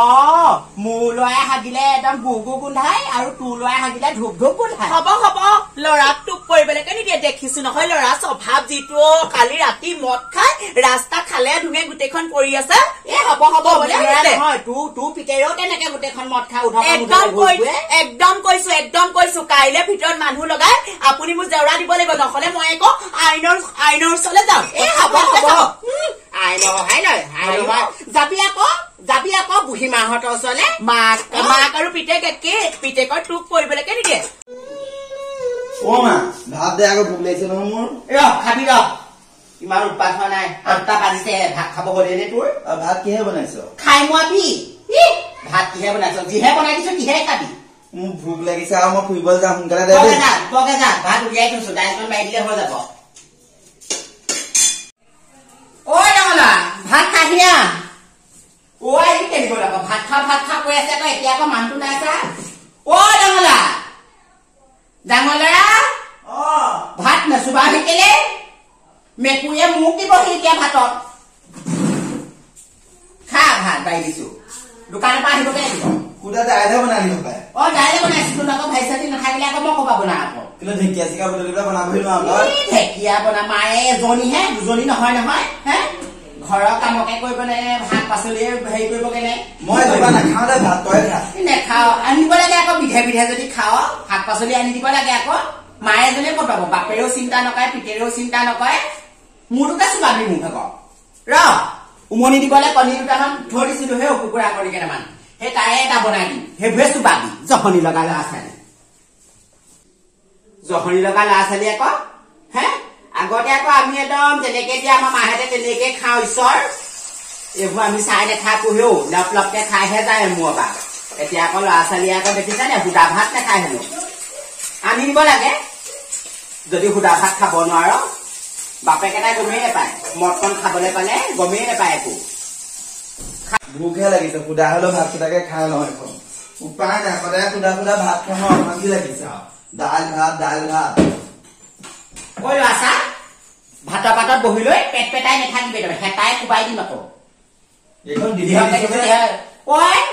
অ মোৰ লৰাই হাগিলে একদম গু গু গোন্ধাই আৰু তোৰ লৰাই হাগিলে ধূপ ধূপ গোন্ধাই। হ'ব হ'ব ল'ৰাক তোক কৰিবলৈকে নিদিয়ে দেখিছো নহয় ল'ৰা স্বভাৱ যিটো কালি ৰাতি মদ খাই ৰাস্তা খালে ধুঙে গোটেইখন পৰি আছে। এ হ'ব হ'ব। নহয় তোৰ তোৰ পিতেৰেও তেনেকে গোটেইখন মদ খাই একদম একদম কৈছো একদম কৈছো কাইলে ভিতৰত মানুহ লগাই আপুনি মোক জেওৰা দিব লাগিব নহলে মই আকৌ আইনৰ আইনৰ ওচৰলৈ যাম। এ হ'ব হ'ব। আই নহয় নয় আই নহয় যাবি আকৌ। যাবি আকৌ বুঢ়ী মাহঁতৰ ওচৰলে। মাক মাক আৰু পিতেক একে পিতেকৰ তোক কৰিবলৈকে নিদিয়ে। অ মা ভাত দে আকৌ ভোক লাগিছে নহয় মোৰ। ৰ খাবি ৰ। ইমান উৎপাত হোৱা নাই আঠটা বাজিছে ভাত খাব হ'লে নে তোৰ? ভাত কিহে বনাইছ? খাই ভাত কিহে বনাইছ? যিহে বনাই দিছো কিহে খাবি। মোৰ ভোক লাগিছে আৰু মই ফুৰিবলৈ যাম সোনকালে দে দেই। যা ভাত উলিয়াই থৈছো দাইলখন মাৰি দিলে হৈ যাব। ঐ ডাঙলা ভাত খাহিয়া ঐ আহি কেনেকৈ যাব ভাত খা ভাত খা কৈ আছে আকৌ এতিয়া আকৌ মানুহটো নাই চা ঐ ডাঙলা ডাঙৰ ল'ৰা অ ভাত নচুবা শিকিলে মেকুৰীয়ে মোক দিবহি এতিয়া ভাতত খা ভাত বাঢ়ি দিছো দোকানৰ পৰা আহিব কেনে সুদা দাইলহে বনালি হপাই অ দাইলে বনাইছিলো আকৌ ভাই চাতি নাথাকিলে আকৌ মই ক'বা বনা আকৌ কিন্তু ঢেকীয়া চেকীয়া বুটলি পেলাই বনাবহি নোৱাৰো তই এই ঢেকীয়া বনা মায়ে এজনীহে দুজনী নহয় নহয় হে ঘৰৰ কামকে কৰিব নে শাক পাচলি হেৰি কৰিব কেনে? মই নাখাওঁ। দে ভাত তই খা নেখাও। আনিব লাগে আকৌ বিধে বিধে যদি খাও শাক পাচলি আনি দিব লাগে আকৌ। মায়ে এজনীয়ে ক'ত বাপেৰেও চিন্তা নকৰে পিতেৰেও চিন্তা নকৰে। মোৰটোকে চোবাবি মোক আকৌ ৰ উমনি দিবলৈ কণী দুটামান থৈ দিছিলো সেই কুকুৰা কণী কেইটামান। সেই তাৰে এটা বনাই দিম। সেইবোৰে চোবাবি। জহনি লগা ল'ৰা ছোৱালী। জহনি লগা ল'ৰা ছোৱালী আকৌ আগতে আকৌ আমি একদম যেনেকে দিয়া আমাৰ মাহেঁতে তেনেকে খাওঁ ঈশ্বৰ। এইবোৰ আমি চাই নাথাকোহেও লপ লপকে খাইহে যায় মোৰ পৰা এতিয়া আকৌ ল'ৰা ছোৱালীয়ে আকৌ দেখিছা নে সুদা ভাত নাখায় হেনো আনি দিব লাগে। যদি সুদা ভাত খাব নোৱাৰ বাপেক এটাই গমেই নাপায়। মদকণ খাবলৈ পালে গমেই নাপায় একো। ভোকহে লাগিছে সুদা হলেও ভাত কেইটাকে খাই নহয় এখন উপায় নাই সদায় সুদা সুদা ভাত মই অশান্তি লাগিছে আৰু? দাইল ভাত দাইল ভাত। ঐ ল'ৰা চা ভাতৰ পাতত বহি লৈ পেট পেটাই নাথাকিবি তই হেতাই কোবাই দিম আকৌ।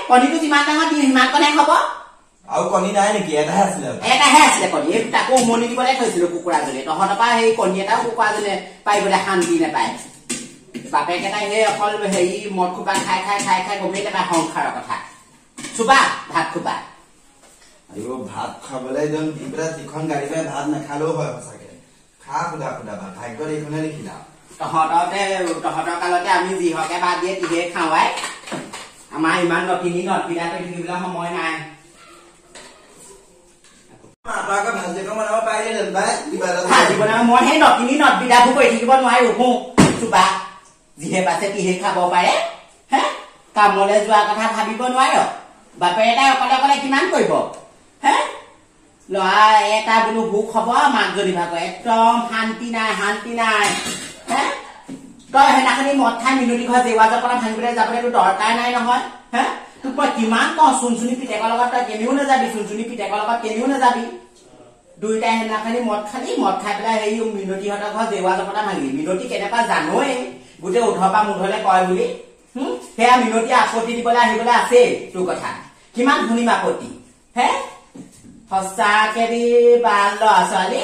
কণীটো যিমান ডাঙৰ দিম সিমান কণে হ'ব। আৰু কণী নাই নেকি? এটাহে আছিলে এটাহে আছিলে কণী। এই তাকো উমনি দিবলৈ থৈছিলো কুকুৰাজনী তহঁতৰ পৰা সেই কণী এটাও কুকুৰাজনী পাৰিবলৈ শান্তি নাপায়। বাপেক এটাই সেই অকল হেৰি মদ খোপা খাই খাই খাই খাই গমেই নাপায় সংসাৰৰ কথা। চুবা ভাত খোপা। ভাত খাবলৈ যিখন গাড়ী পাই ভাত নাখালেও হয় সঁচাকে। খা সুদা সুদা ভাত ভাগ্যত এইখনে লিখিলা তহঁততে তহঁতৰ কালতে আমি যিহকে ভাত দিয়ে তিহে খাওঁৱাই আমাৰ ইমান নথিনি নথিনা কৰি থাকিবলৈ সময় নাই তই মই সেই থাকিব নোৱাৰো হো চুবা যিহে পাইছে তিহে খাব পাৰে হে কামলৈ যোৱা কথা ভাবিব নোৱাৰ বাপে এটাই অকলে অকলে কিমান কৰিব হে ল'ৰা এটা বোলো সুখ হব মাকজনী ভাগৰ একদম শান্তি নাই শান্তি নাই। হে? তই সেইদিনাখনি মদ খাই মিনতি ঘৰ জেৱা জপনা ভাঙিবলৈ যাবলৈ তোৰ দৰকাৰ নাই নহয় হে? তোক মই কিমান কওঁ চুনচুনি পিতেকৰ লগত তই কেনিও নাযাবি চুনচুনি পিতেকৰ লগত কেনিও নাযাবি। দুইটাই সেইদিনাখনি মদ খালি মদ খাই পেলাই হেৰি মিনতিহঁতৰ ঘৰত জেৱা জপনা ভাঙিলি। মিনতি কেনেকুৱা জানই গোটেই উধৰ পৰা মুধলে কয় বুলি? সেয়া মিনতি আপত্তি দিবলৈ আহিবলৈ আছেই তোৰ কথা। কিমান শুনিম আপত্তি হে? সঁচাকে দি বাল ল'ৰা ছোৱালী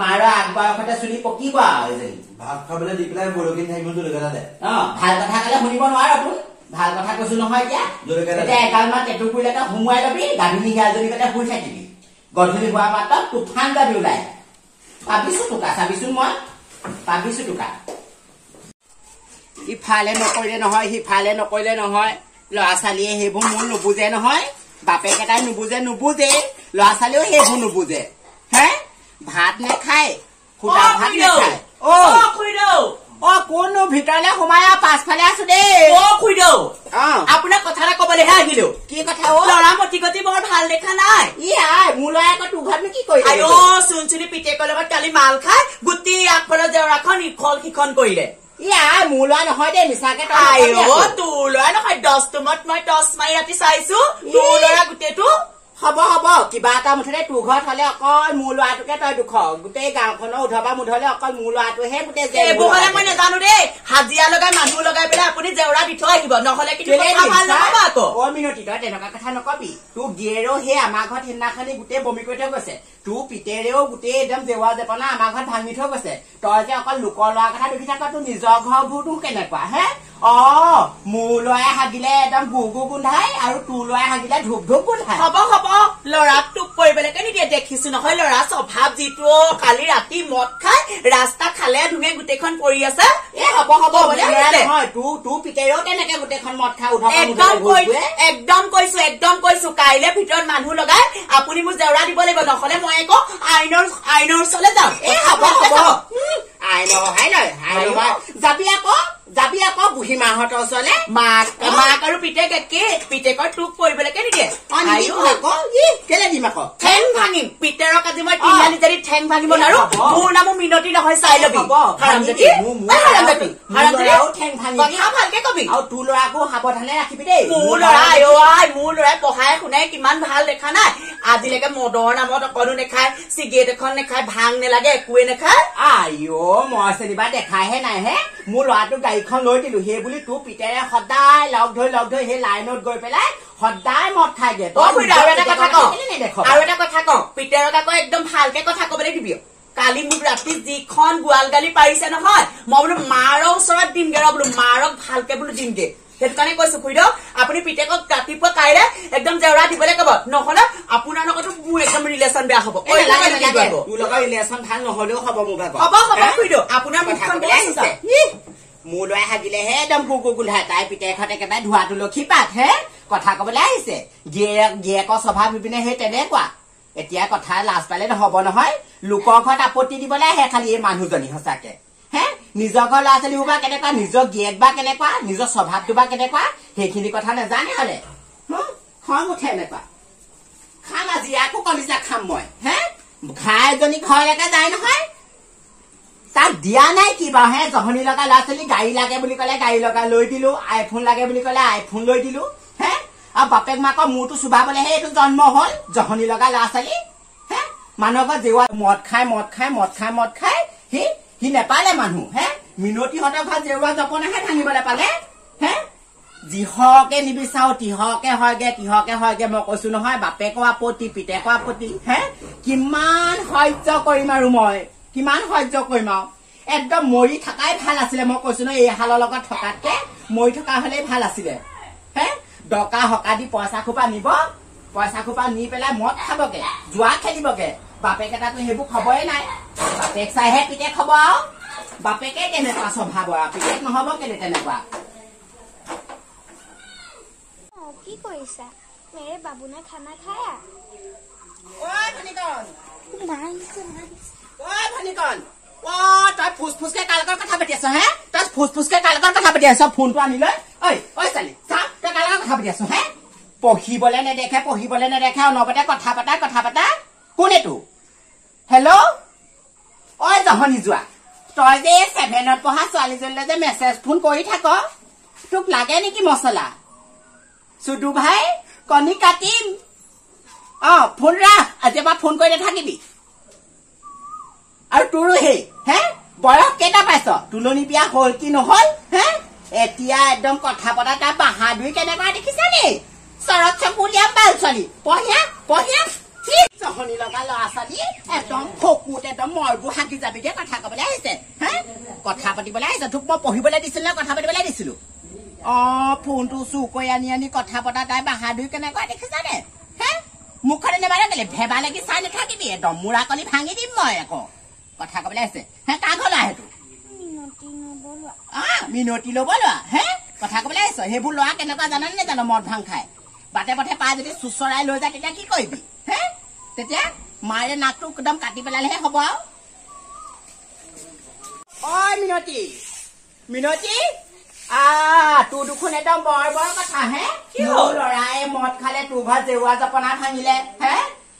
মাৰ আগবয়সতে চুলি পকিব আৰু এজনী ভাত খাবলৈ দি পেলাই বৰষুণ থাকিব জলকীয়া দে। অ ভাল কথা কলে শুনিব নোৱাৰ তোন ভাল কথা কৈছো নহয় এতিয়া। এতিয়া এগাল মান টেটু কৰিলেকে সোমোৱাই লবি গাভিনী শিয়ালজনী কতে শুই থাকিবি। গধূলি হোৱা মাত্ৰত তুফান যাবি ওলাই। পাবিছো টোকা চাবিচোন মই। পাবিছো টোকা। ইফালে নকৰিলে নহয় সিফালে নকৰিলে নহয়। ল'ৰা ছোৱালীয়ে সেইবোৰ মোৰ নুবুজে নহয়। বাপেক এটাই নুবুজে নুবুজে ল'ৰা ছোৱালীয়েও সেইবোৰ নুবুজে। হে? ভাত নেখায় সুদা অ, ভাত। নেখায়। অ অ। অ কোননো ভিতৰলে সোমাই পাছফালে আছো দেই। অ অ। আপোনাক কথা এটা কবলৈহে আহিলো। কি কথা অ? ল'ৰা মতি গতি বৰ ভাল দেখা নাই। ই আই মোৰ ল'ৰাই আকৌ তোৰ ঘৰতনো কি কৰি আইঅ চুনচুনি পিতেকৰ লগত কালি মাল খাই গোটেই আগফালৰ জেওৰাখন ইখন সিখন কৰিলে। ই আই মোৰ ল'ৰা নহয় দেই মিছাকে। তোৰ ল'ৰা নহয় দহ তুমত মই টচ মাৰি ৰাতি চাইছো। তোৰ ল'ৰা গোটেইটো হ'ব হ'ব। কিবা এটা মুঠতে তোৰ ঘৰত হলে অকল মোৰ ল'ৰাটোকে তই দুখ। গোটেই গাঁওখনৰ উধৰ মুধ হলে অকল মোৰ ল'ৰাটোহে গোটেই জেল এইবোৰ হলে মই। নাজানো দেই। হাজিৰা লগাই মানুহ লগাই পেলাই আপুনি জেউৰা দি থৈ আহিব। নহলে কিন্তু অ মিনতি তই তেনেকুৱা কথা নকবি। তোৰ গিয়েৰেও সেই আমাৰ ঘৰত সিদিনাখনি গোটেই বমি কৰি থৈ গৈছে। তোৰ পিতেৰেও গোটেই একদম জেওৱা জেপনা আমাৰ ঘৰত ভাঙি থৈ গৈছে। তই যে অকল লোকৰ ল'ৰা কথা দেখি থাক তোৰ নিজৰ ঘৰবোৰ তোৰ কেনেকুৱা হে? অ মোৰ ল'ৰাই হাগিলে একদম গু গু গোন্ধাই আৰু তোৰ ল'ৰাই হাগিলে ধূপ ধূপ গোন্ধাই। হ'ব হ'ব ল'ৰাক টোপ কৰিবলৈকে নিদিয়ে দেখিছো নহয় ল'ৰা স্বভাৱ যিটো কালি ৰাতি মদ খাই ৰাস্তা খালে ধুঙে গোটেইখন পৰি আছে। এ হ'ব হ'ব। নহয় তোৰ তোৰ পিতেৰেও তেনেকে গোটেইখন মদ খাই উঠা একদম কৈছো একদম কৈছো কাইলে ভিতৰত মানুহ লগাই আপুনি মোক জেউৰা দিব লাগিব নহলে মই আকৌ আইনৰ আইনৰ ওচৰলৈ যাম। হ'ব হ'ব। যাবি আকৌ। যাবি আকৌ বুঢ়ী মাহঁতৰ ওচৰলে। মাক মাক আৰু পিতেক একে পিতেকৰ টোপ কৰিবলৈকে নিদিয়ে। আকৌ। ই কেলে দিম আকৌ? ঠেং ভাঙিম। পিতেৰক আজি মই তিনিআলি যদি ঠেং ভাঙিব নোৱাৰো। মোৰ নামো মিনতি নহয় চাই লবি। ভালকে কবি। আৰু তোৰ ল'ৰাকো সাৱধানে ৰাখিবি দেই। মোৰ ল'ৰা আই মোৰ ল'ৰাই পঢ়াই শুনাই কিমান ভাল দেখা নাই। আজিলৈকে মদৰ নামত অকণো নেখায় চিগেট এখন নেখায় ভাং নেলাগে একোৱে নেখায়। আইঅ মই যেনিবা দেখাইহে নাই হে। মোৰ ল'ৰাটোক গাড়ীখন লৈ দিলো সেই বুলি তোৰ পিতেৰে সদায় লগ ধৰি লগ ধৰি সেই লাইনত গৈ পেলাই সদায় মদ খাই দিয়ে তই খুড়ী, আৰু এটা কথা কওঁ। আৰু এটা কথা কওঁ। পিতেৰক আকৌ একদম ভালকে কথা কবলৈ দিবি কালি মোক ৰাতি যিখন গোৱাল গালি পাৰিছে নহয় মই বোলো মাৰৰ ওচৰত দিমগে ৰ বোলো মাৰক ভালকে বোলো দিমগে। সেইটো কাৰণে কৈছো খুৰীদেউ আপুনি পিতেকক ৰাতিপুৱা কাইলে একদম জেউৰা দিবলৈ কব। নহলে আপোনাৰ লগতো মোৰ একদম ৰিলেশ্যন বেয়া হব। তোৰ লগত ৰিলেশ্যন ভাল নহলেও হ'ব মোৰ ভাগৰ। হ'ব হ'ব? খুৰীদেউ আপোনাৰ মুখখন বেয়া। হৈছে। মোৰ ল'ৰাই হাগিলেহে একদম কুকু গোন্ধাই তাই পিতেকহঁত একেবাৰে ধোৱা তুলসী পাত হে? কথা কবলৈ আহিছে। গিয়েক গিয়েকৰ স্বভাৱ ইপিনে সেই তেনেকুৱা। এতিয়া কথা লাজ পালে নহব নহয়। লোকৰ ঘৰত আপত্তি দিবলৈ আহে খালি এই মানুহজনী সঁচাকে। নিজৰ ঘৰ ল'ৰা ছোৱালীবোৰ বা কেনেকুৱা? নিজৰ গিয়েক বা কেনেকুৱা? নিজৰ স্বভাৱটো বা কেনেকুৱা? সেইখিনি কথা নাজানে হলে। খং উঠে এনেকুৱা। খাম আজি আকৌ কলিজা খাম মই। হে? ঘাই এজনী ঘৰলৈকে যায় নহয়। তাক দিয়া নাই কি বাৰু? হে জহনি লগা ল'ৰা ছোৱালী গাড়ী লাগে বুলি ক'লে গাড়ী লগা লৈ দিলো আইফোন লাগে বুলি ক'লে আইফোন লৈ দিলো হে? আৰু বাপেক মাকৰ মূৰটো চুবাবলেহে এইটো জন্ম হ'ল জহনি লগা ল'ৰা ছোৱালী। হে? মানুহৰ ঘৰত জেৱা মদ খাই মদ খাই মদ খাই মদ খাই সি সি নেপালে মানুহ হে মিনতিহঁতৰ ঘৰত জেওৰা জপনাহে ভাঙিবলৈ পালে হে যিহকে নিবিচাৰো তিহকে হয়গে তিহকে হয়গে মই কৈছো নহয় বাপেকৰ আপত্তি পিতেকৰ আপত্তি হে কিমান সহ্য কৰিম আৰু মই কিমান সহ্য কৰিম আৰু একদম মৰি থকাই ভাল আছিলে মই কৈছো নহয় এই হালৰ লগত থকাতকে মৰি থকা হলেই ভাল আছিলে হে ডকা হকা দি পইচা খোপা নিব পইচা খোপা নি পেলাই মদ খাবগে যোৱা খেলিবগে বাপেক এটাতো সেইবোৰ খবৰে নাই। বাপেক চাইহে পিতেক হব আৰু বাপেকে কেনেকুৱা স্বভাৱ? আৰু পিতেক নহব কেলে তেনেকুৱা? কি কৰিছা? মেৰে বাবু নে খানা খায়া অই ভনীকণ মাৰিছে মাৰিছে অই ভনীকণ অ তই ফুচ ফুচকে কাৰ লগত কথা পাতি আছ হে? তই ফুচ ফুচকে কাৰ লগত কথা পাতি আছ? ফোনটো আনি লৈ। ঐ ঐ ছোৱালী চা তই কাৰ লগত কথা পাতি আছ হে? পঢ়িবলে নেদেখে পঢ়িবলে নেদেখে অনবতে কথা পাতা কথা পাতা। কোন এইটো হেল্ল' ঐ জহনি যোৱা। তই যে এই ছেভেনত পঢ়া ছোৱালীজনীলৈ যে মেছেজ ফোন কৰি থাক তোক লাগে নেকি মছলা চুডু ভাই কণী কাটিম। অ ফোন ৰাখ আজিৰ পৰা ফোন কৰি নাথাকিবি। আৰু তোৰো সেই হে? বয়স কেইটা পাইছ? তুলনি বিয়া হল কি নহল? হে? এতিয়া একদম কথা পতা তাৰ বাহাদুৰি কেনেকুৱা দেখিছা নি চৰত চকু উলিয়াম বাল ছোৱালী পঢ়িয়া পঢ়িয়া। লগা ল'ৰা ছোৱালী একদম ফকুত একদম মৰবোৰ হাগি যাবিগে কথা কবলৈ আহিছে হে? কথা পাতিবলৈ আহিছে পঢ়িবলৈ দিছিলো নে কথা পাতিবলৈ দিছিলো অ ফোনটো চুৰ কৰি আনি আনি কথা পতা তাই বাহাদুৰি কেনেকুৱা দেখিছানে মুখখনে নেবাৰে কেলে ভেবা লাগি চাই নাথাকিবি একদম মূৰা কলি ভাঙি দিম মই আকৌ কথা কবলৈ আছে হে ঘৰ ল'ৰা সেইটো নবলোৱা আহ মিনতি ল'ব লোৱা হে কথা কবলৈ আহিছ সেইবোৰ ল'ৰা কেনেকুৱা জানানে নেজানো মদ ভাং খাই বাটে পথে পাই যদি চুচৰাই লৈ যায় তেতিয়া কি কৰিবি তেতিয়া মাৰে নাকটো একদম কাটি পেলালেহে হ'ব আৰু। অই মিনতি। মিনতি আহ তোৰ দেখোন একদম বৰ বৰ কথা হে? কি হ'ল? মোৰ ল'ৰাই মদ খালে তোৰ ঘৰত জেওৱা জপনা ভাঙিলে হে?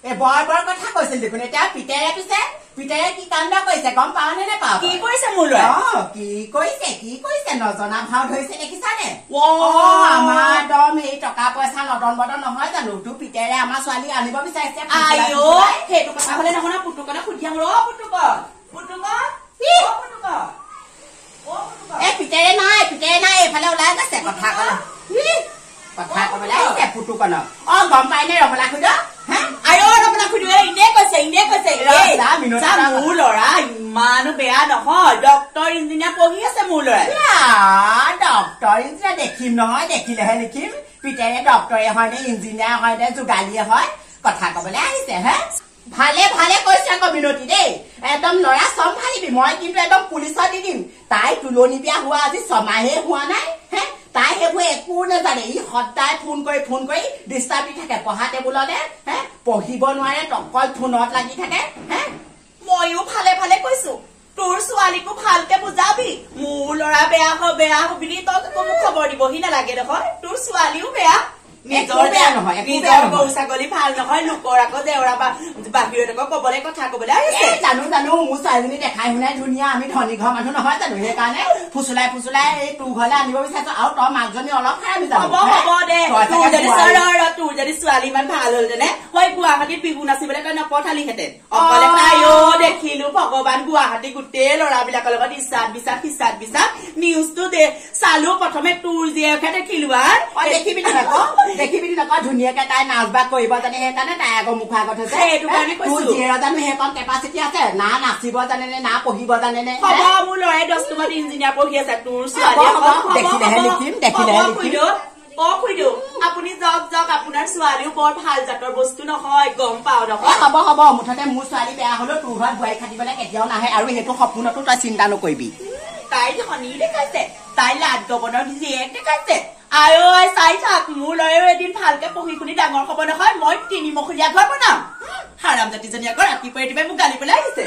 এই বৰ বৰ কথা কৈছিল দেখোন এতিয়া পিতেৰে পিছে। পিতায়ে কি কাণ্ড কৰিছে গম পাৱ নে নেপাৱ কি কৰিছে মোৰ ল'ৰাই অ, কি কৰিছে কি কৰিছে নজনা ভাও ধৰিছে দেখিছানে অ, অ, আমাৰ একদম এই টকা পইচা নদন বদন নহয় জানো তোৰ পিতেৰে আমাৰ ছোৱালী আনিব বিচাৰিছে আইঅ। সেইটো কথা হলে নহয় পুতুকনে সুধি আহো ৰ? অ পুতুকন অ পুতুকন এই পিতেৰে নাই পিতেৰে নাই এইফালে ওলাই গৈছে কথা কলে কথা কবলৈ আহিছে পুতুকনৰ অ গম পাই নে ৰমলা খুদ আইঅ খুধু এনে কৈছে এনে কৈছে এই, মোৰ ল'ৰা ইমানো বেয়া নহয় ডক্তৰ ইঞ্জিনিয়াৰ পঢ়ি আছে মোৰ ল'ৰাই ডক্তৰ ইঞ্জিনিয়াৰ দেখিম নহয় দেখিলেহে লিখিম পিতেৰে ডক্তৰে হয় নে ইঞ্জিনিয়াৰ হয় নে যোগালীয়ে হয় কথা কবলৈ আহিছে হে ভালে ভালে কৈছে আকৌ মিনতি দেই একদম ল'ৰা চম্ভালিবি মই কিন্তু একদম পুলিচত দি দিম তাই তুলনি বিয়া হোৱা আজি ছমাহে হোৱা নাই হে তাই সেইবোৰ একো নাজানে ই সদায় ফোন কৰি ফোন কৰি ডিষ্টাৰ্ব দি থাকে। পঢ়া টেবুলতে হে? পঢ়িব নোৱাৰে অকল ফোনত লাগি থাকে হে? ময়ো ভালে ভালে কৈছো। তোৰ ছোৱালীকো ভালকে বুজাবি। মোৰ ল'ৰা বেয়া হয় বেয়া হয় বুলি তই মোক খবৰ দিবহি নালাগে নহয়। তোৰ ছোৱালীও বেয়া। নিজৰ বেয়া নহয়, নিজৰ। গৰু ছাগলী ভাল নহয় লোকৰ আকৌ দেওৰা বা বাহিৰত আকৌ কবলৈ কথা কবলৈ আহিছে এই জানো জানো মোৰ ছোৱালীজনী দেখাই শুনাই ধুনীয়া আমি ধনী ঘৰ মানুহ নহয় জানো সেইকাৰণে ফুচুলাই ফুচুলাই এই তোৰ ঘৰলৈ আনিব বিচাৰিছো আৰু তই মাকজনী অলপ খাই আমি হ'ব হ'ব দে তোৰ যদি ছোৱালী ৰ, ৰ, তোৰ যদি ছোৱালী ইমান ভাল হ'ল হয় গুৱাহাটীত বিহু নাচিবলৈ তই নপঠালিহেঁতেন অকলে অ। আইঅ দেখিলো ভগৱান গুৱাহাটী গোটেই ল'ৰাবিলাকৰ লগত ইচ্ছাত বিশ্বাস ইচ্ছাত বিশ্বাস নিউজটো দে চালো প্ৰথমে তোৰ জীয়েকহে দেখিলো আৰু দেখিবি নক দেখিবি নক ধুনীয়াকে তাই নাচ বাগ কৰিব জানে সেইকাৰণে তাই আকৌ মুখৰ আগত হৈছে। সেইটো কাৰণে কৈছো। তোৰ জীয়েৰ জানো সেইকণ কেপাচিটি আছে? না নাচিব জানে নে না পঢ়িব জানে নে হ'ব মোৰ ল'ৰাই দহটামান ইঞ্জিনিয়াৰ পঢ়ি আছে তোৰ ছোৱালী দেখিলেহে লিখিম, দেখিলেহে লিখিম। অ খুইদেউ আপুনি যাওক যাওক আপোনাৰ ছোৱালীও বৰ ভাল জাতৰ বস্তু নহয় গম পাও এ, নহয়। হ'ব হ'ব মুঠতে মোৰ ছোৱালী বেয়া হলেও তোৰ ঘৰত বোৱাৰী খাটিবলৈ কেতিয়াও নাহে আৰু সেইটো সপোনতো তই চিন্তা নকৰিবি। তাই ধনী দেখাইছে তাই লাট গবনৰ জীয়েক দেখাইছে। আই ঐ চাই থাক। মোৰ ল'ৰাইও এদিন ভালকে পঢ়ি শুনি ডাঙৰ হ'ব নহয়। মই তিনিমখলীয়া ঘৰ বনাম। হাৰাম জাতিজনী আকৌ ৰাতিপুৱাই ৰাতিপুৱাই মোক গালি পেলাই আহিছে।